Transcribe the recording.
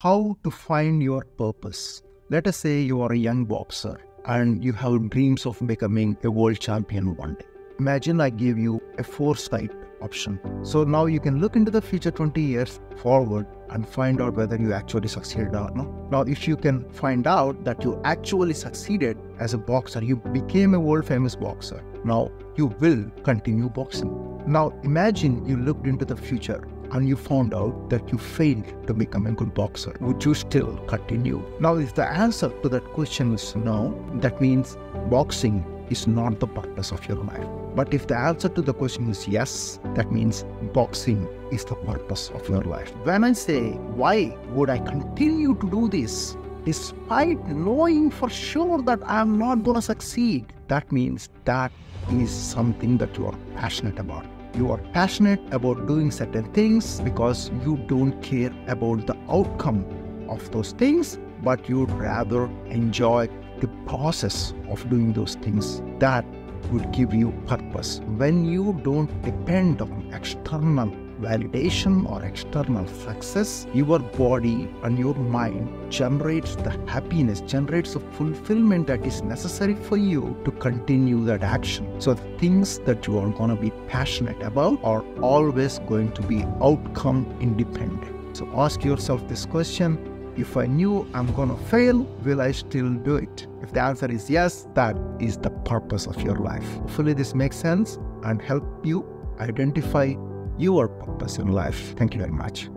how to find your purpose. Let us say you are a young boxer and you have dreams of becoming a world champion one day. Imagine I give you a foresight option. So now you can look into the future 20 years forward and find out whether you actually succeeded or not. Now, if you can find out that you actually succeeded as a boxer, you became a world famous boxer. Now you will continue boxing. Now imagine you looked into the future and you found out that you failed to become a good boxer, would you still continue? Now, if the answer to that question is no, that means boxing is not the purpose of your life. But if the answer to the question is yes, that means boxing is the purpose of your life. When I say, why would I continue to do this? Despite knowing for sure that I am not going to succeed, that means that is something that you are passionate about you are passionate about doing certain things because you don't care about the outcome of those things, but you'd rather enjoy the process of doing those things. That would give you purpose. When you don't depend on external validation or external success, your body and your mind generates the happiness, generates the fulfillment that is necessary for you to continue that action. So, the things that you are going to be passionate about are always going to be outcome independent. So, ask yourself this question if I knew I'm gonna fail, will I still do it? If the answer is yes, that is the purpose of your life. Hopefully, this makes sense and help you identify your purpose in life. Thank you very much.